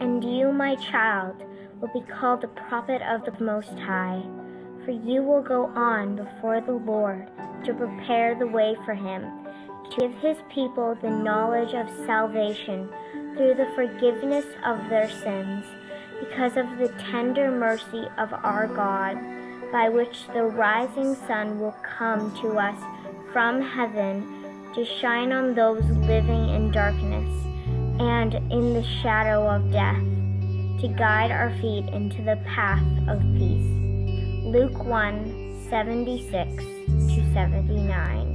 And you, my child, will be called the prophet of the Most High, for you will go on before the Lord to prepare the way for him, to give his people the knowledge of salvation through the forgiveness of their sins, because of the tender mercy of our God, by which the rising sun will come to us from heaven to shine on those living in darkness and in the shadow of death, to guide our feet into the path of peace. Luke 1 76 to 79.